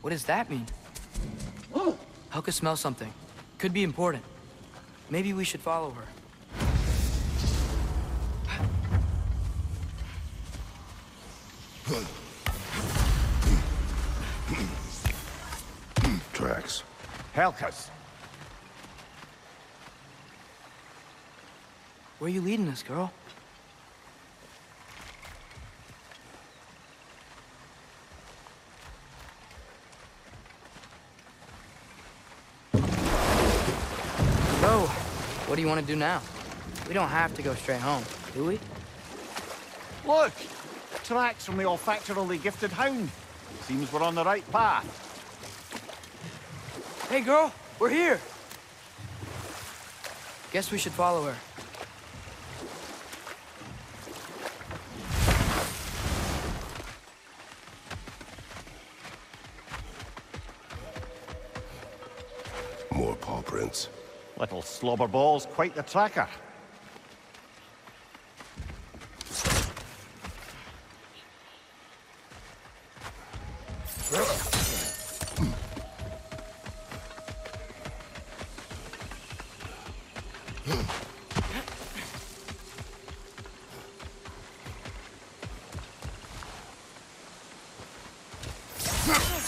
What does that mean? Helka smells something. Could be important. Maybe we should follow her. Tracks. Helka's. Where are you leading us, girl? So, what do you want to do now? We don't have to go straight home, do we? Look! Tracks from the olfactorily gifted hound. Seems we're on the right path. Hey, girl, we're here. Guess we should follow her. More paw prints. Little slobberball's quite the tracker.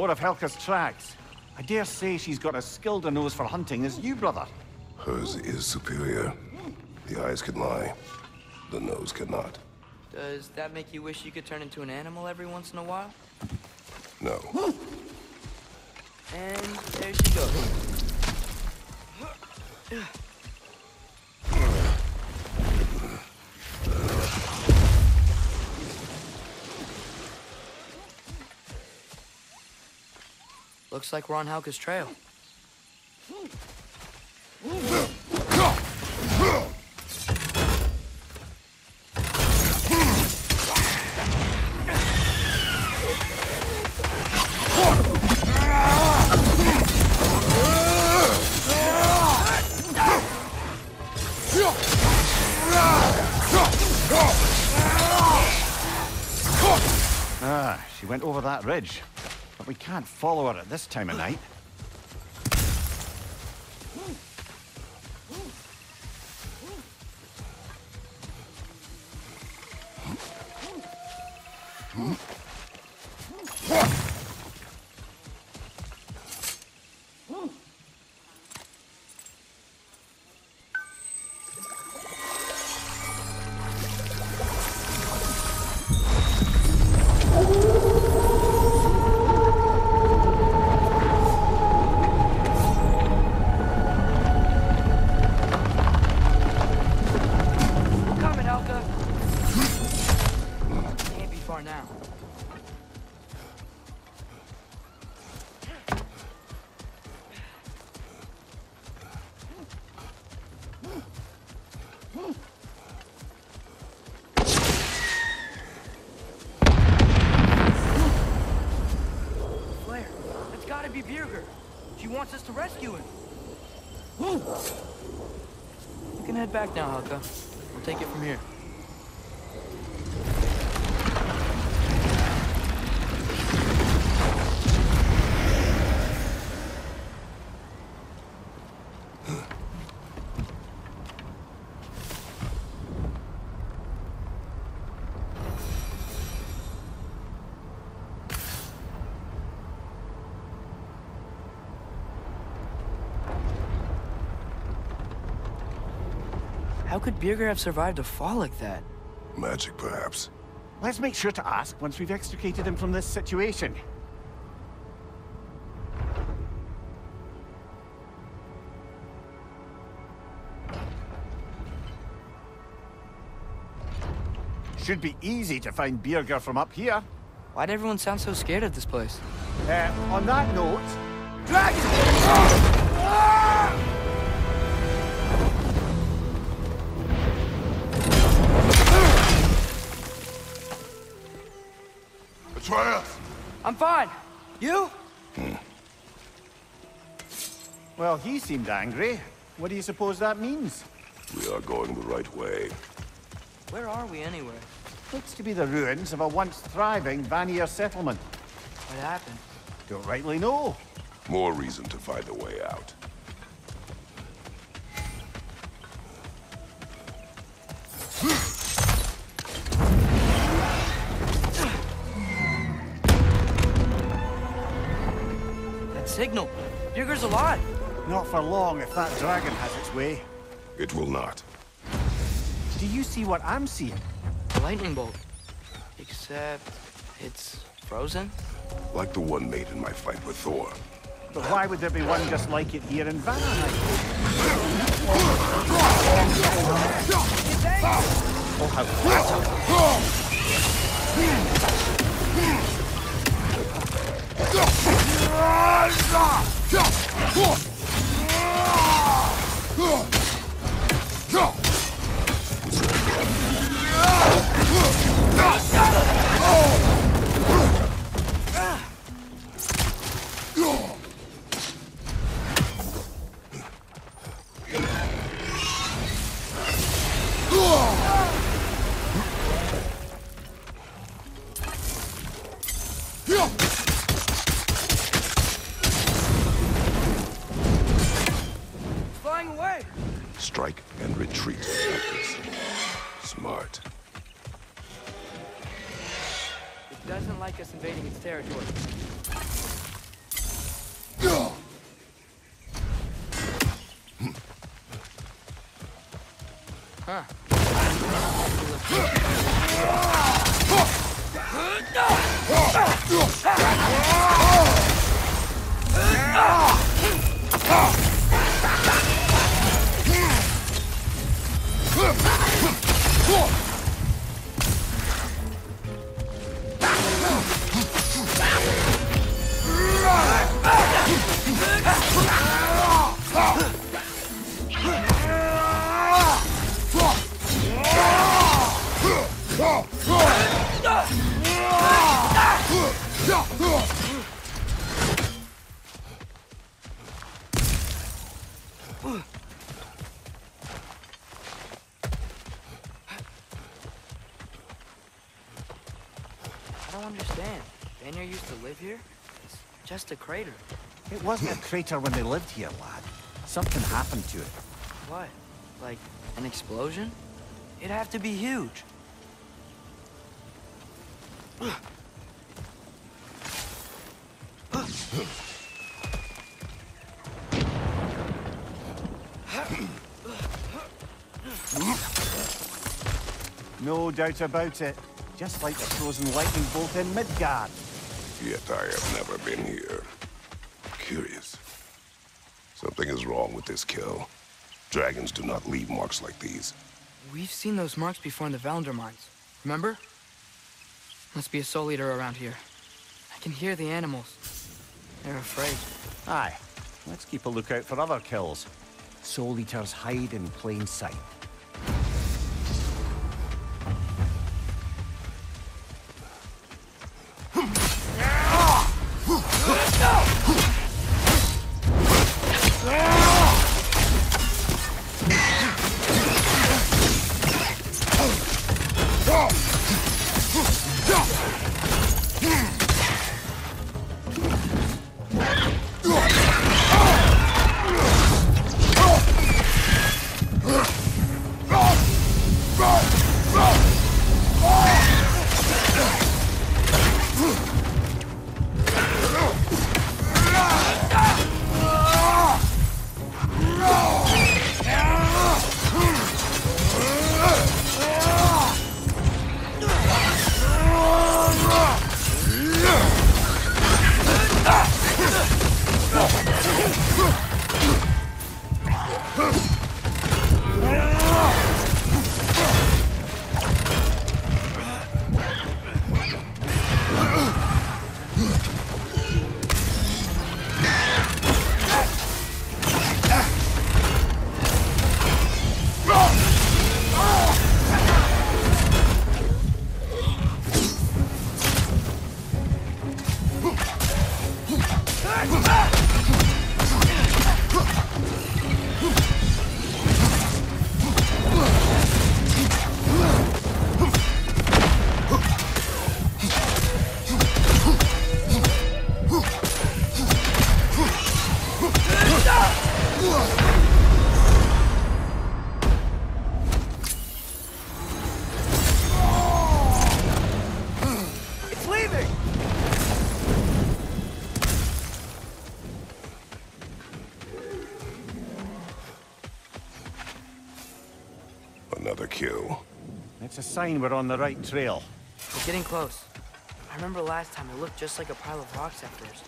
More of Helka's tracks. I dare say she's got as skilled a nose for hunting as you, brother. Hers is superior. The eyes can lie. The nose cannot. Does that make you wish you could turn into an animal every once in a while? No. And there she goes. Looks like we're on Helka's trail. Ah, she went over that ridge. But we can't follow her at this time of night. She wants us to rescue him. You can head back now, Helka. We'll take it from here. How could Birgir have survived a fall like that? Magic, perhaps. Let's make sure to ask once we've extricated him from this situation. Should be easy to find Birgir from up here. Why'd everyone sound so scared of this place? Uh, on that note, Atreus! I'm fine. You? Hmm. well, he seemed angry. What do you suppose that means? We are going the right way. Where are we anyway? Looks to be the ruins of a once thriving Vanir settlement. What happened? Don't rightly know. More reason to find a way out. Signal. Birgir's alive. Not for long if that dragon has its way. It will not. Do you see what I'm seeing? A lightning bolt. Except it's frozen? Like the one made in my fight with Thor. But why would there be one just like it here in Vanaheim? Oh, how flat 三杀跳过 Smart. It doesn't like us invading its territory. Huh. Just a crater. It wasn't a crater when they lived here, lad. Something happened to it. What? Like an explosion? It'd have to be huge. No doubt about it. Just like the frozen lightning bolt in Midgard. Yet I have never been here. Curious. Something is wrong with this kill. Dragons do not leave marks like these. We've seen those marks before in the Valendar mines. Remember? Must be a soul eater around here. I can hear the animals. They're afraid. Aye. Let's keep a lookout for other kills. Soul Eaters hide in plain sight. It's a sign we're on the right trail. We're getting close. I remember last time it looked just like a pile of rocks at first.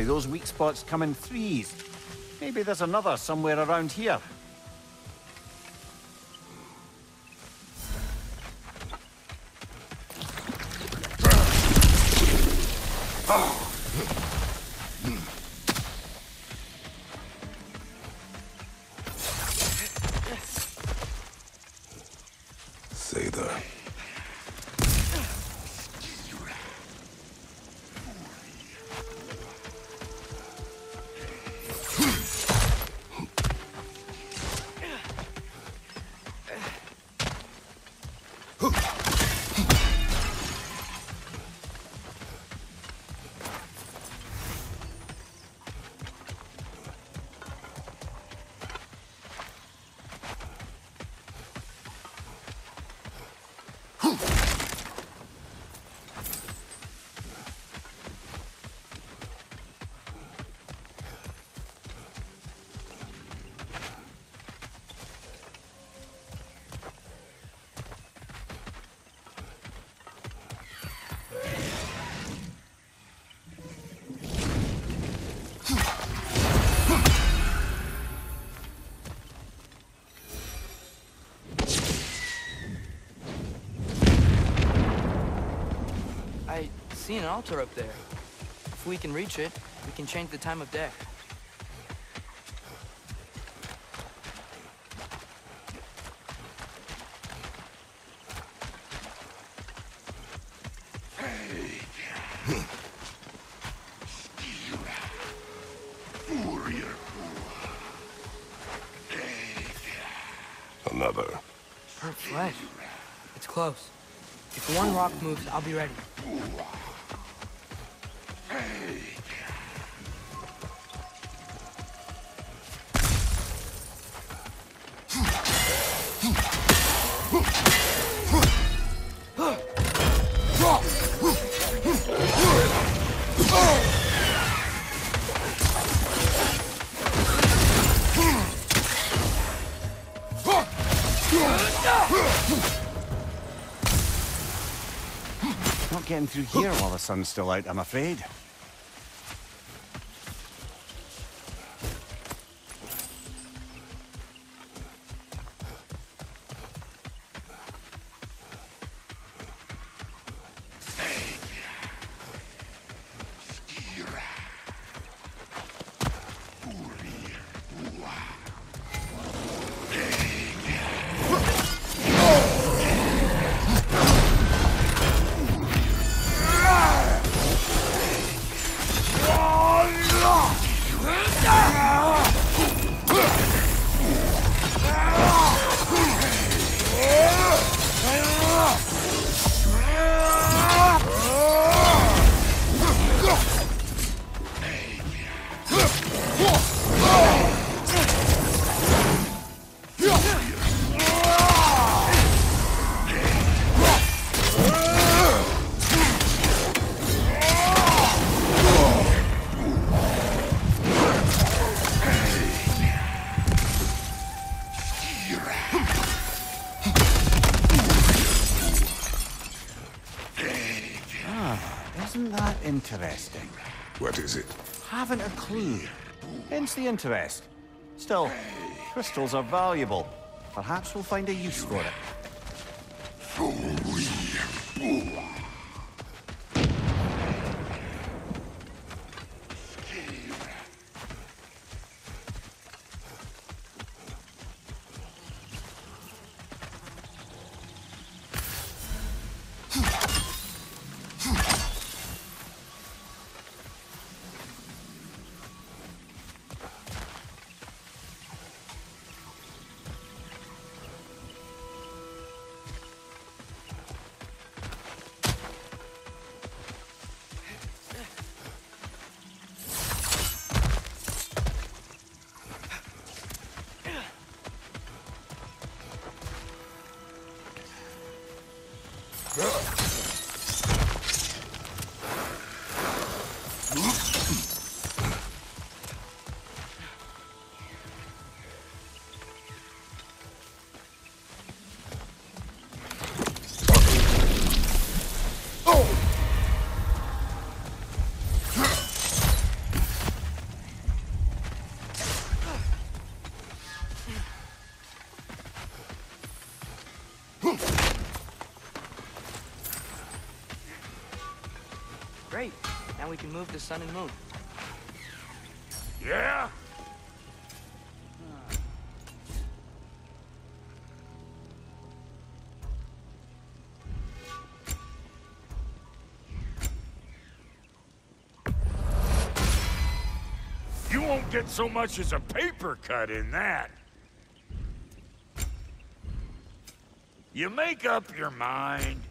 Those weak spots come in threes. Maybe there's another somewhere around here. Sather. I see an altar up there. If we can reach it, we can change the time of day. Another. Her flesh. It's close. If one rock moves, I'll be ready. Getting through here while the sun's still out, I'm afraid. Interesting. What is it? Haven't a clue. Hence the interest. Still, crystals are valuable. Perhaps we'll find a use for it. Ugh. Great. Now we can move the sun and moon. Yeah? You won't get so much as a paper cut in that. You make up your mind,